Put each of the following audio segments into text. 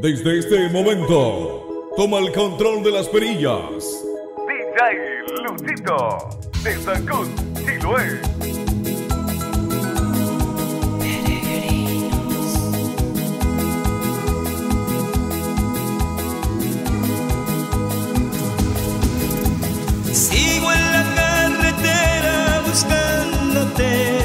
Desde este momento, toma el control de las perillas. DJ Lucito de Cancún, Chiloé. Sigo en la carretera buscándote.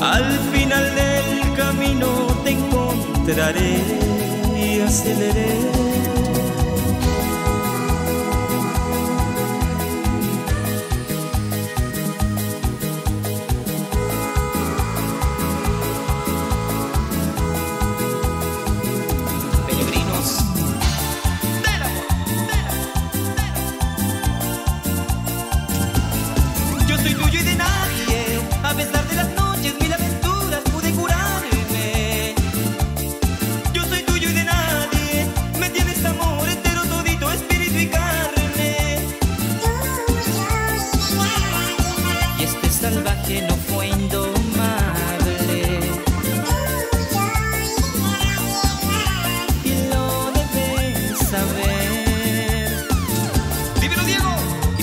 Al final del camino te encontraré y aceleré.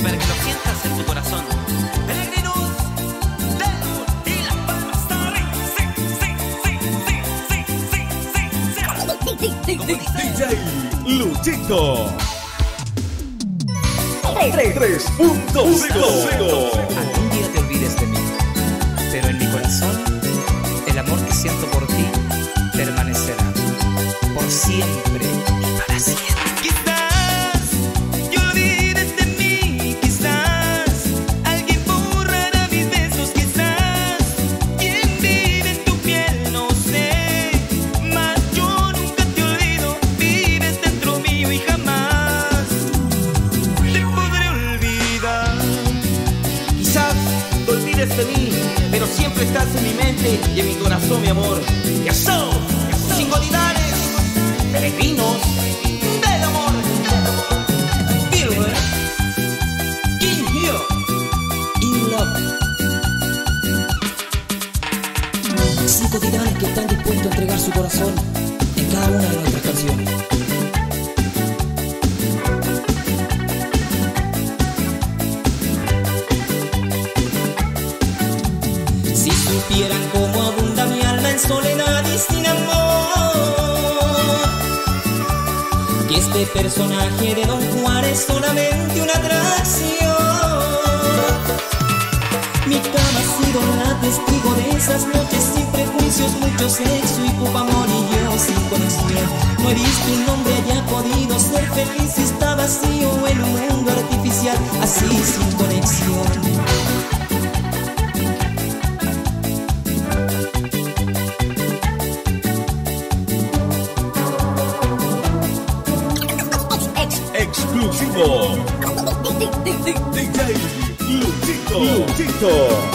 Para que lo sientas en tu corazón. Peregrinos del sur y las palmas arriba. Sí, sí, sí, sí, sí, sí, sí, sí. DJ Luchito. 3.0 Algún día te olvides de mí, pero en mi corazón el amor que siento por ti permanecerá por siempre personaje de Don Juan solamente una atracción. Mi cama ha sido la testigo de esas noches sin prejuicios, mucho sexo y poco amor y yo sin conexión. No he visto un hombre haya podido ser feliz está vacío en un mundo artificial, así sin conexión. vivo. DJ Lutito. Lutito.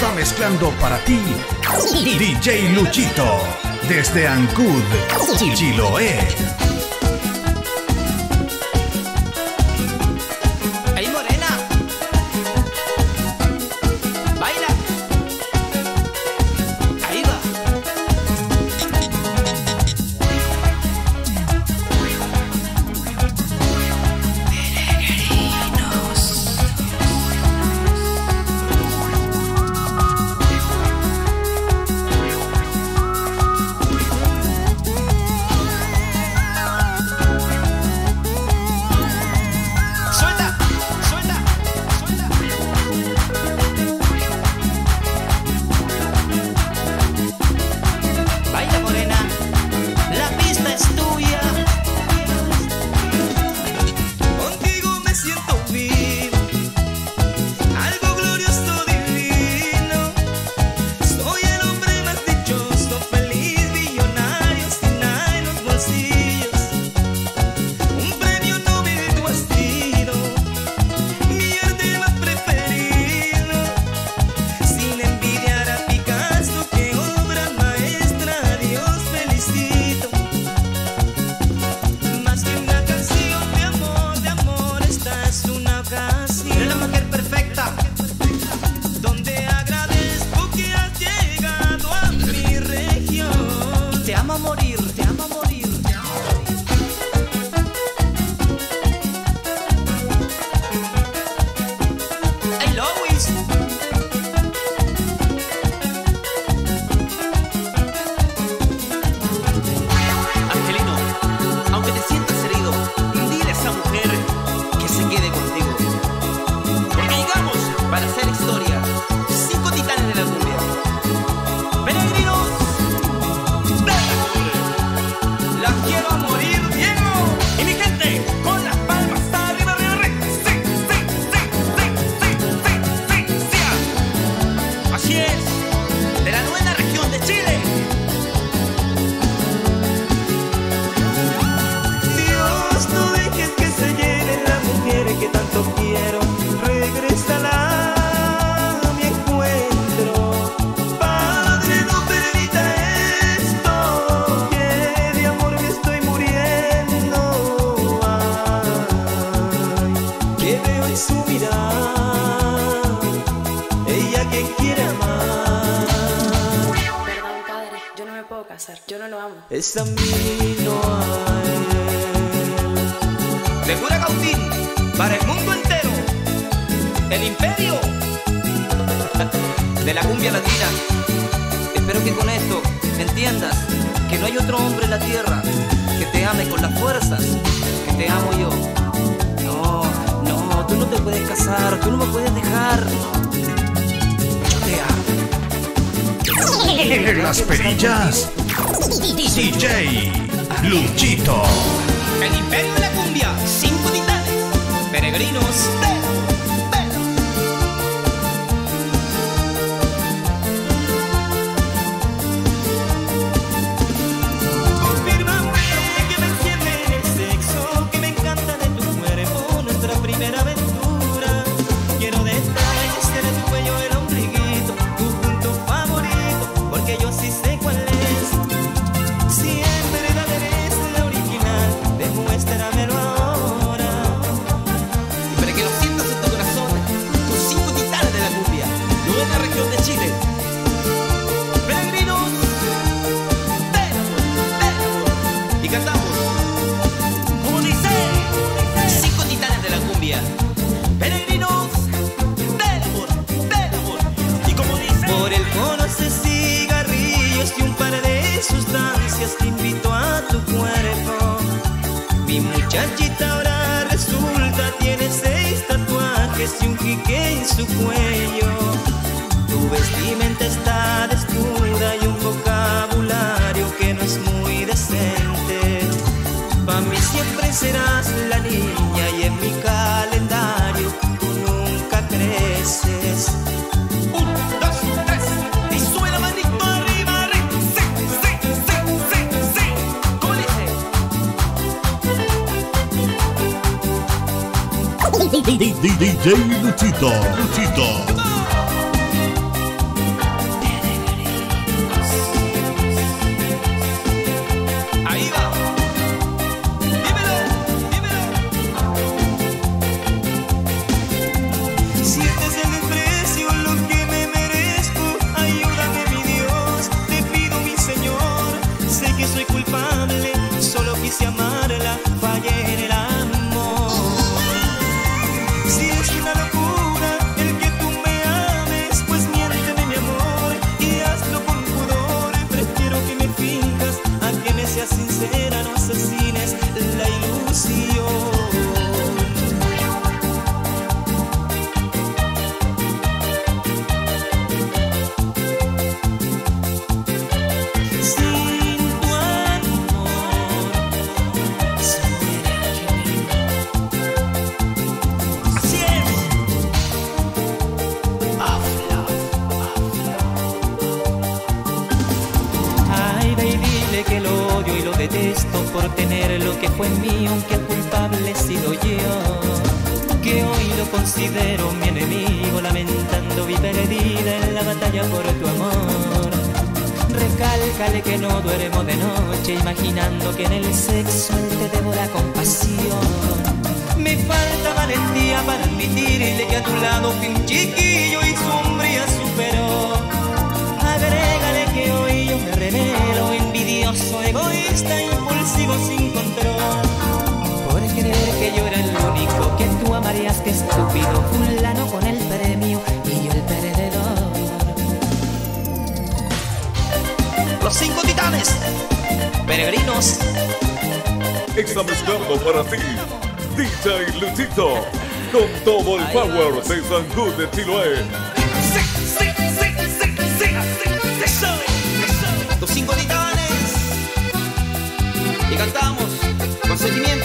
Está mezclando para ti DJ Luchito desde Ancud, Chiloé. Es a mí no hay De Cura Cautín para el mundo entero. El imperio. De la cumbia latina. Espero que con esto entiendas Que no hay otro hombre en la tierra Que te ame con las fuerzas Que te amo yo. No, no, tú no te puedes casar Tú no me puedes dejar. Yo te amo. Las perillas, DJ Luchito. El imperio de la cumbia, cinco titanes, peregrinos de Chile. Peregrinos del amor. Y cantamos, como dice, cinco titanes de la cumbia. Peregrinos del amor. Y como dice, por el conoce cigarrillos y un par de sustancias te invito a tu cuerpo. Mi muchachita ahora resulta tiene seis tatuajes y un jique en su cuello. Tu vestimenta está desnuda y un vocabulario que no es muy decente. Pa' mí siempre serás la niña y en mi calendario tú nunca creces. Un, dos, tres, mi perdida en la batalla por tu amor. Recálcale que no duermo de noche, imaginando que en el sexo él te devora con pasión. Me falta valentía para admitirle que a tu lado fui un chiquillo y su hombría superó. Agrégale que hoy yo me revelo, envidioso, egoísta, impulsivo, sin control. Por creer que yo era el único que tú amarías, que estúpido, fulano con el titanes, peregrinos, Está para ti DJ Luchito con todo el power de San Good de Chiloé. los cinco titanes. Y cantamos con sentimiento.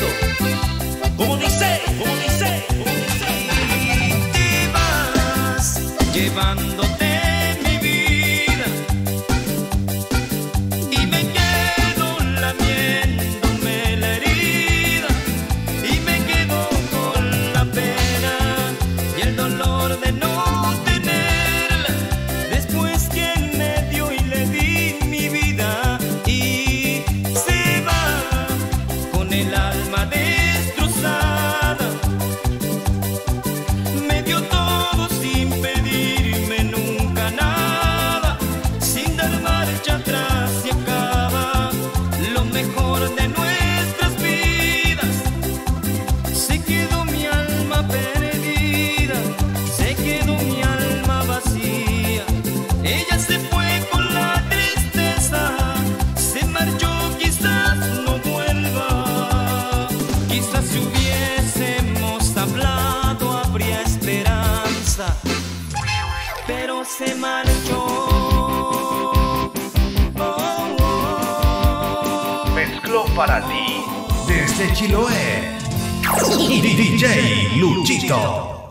Para ti Desde Chiloé. DJ Luchito.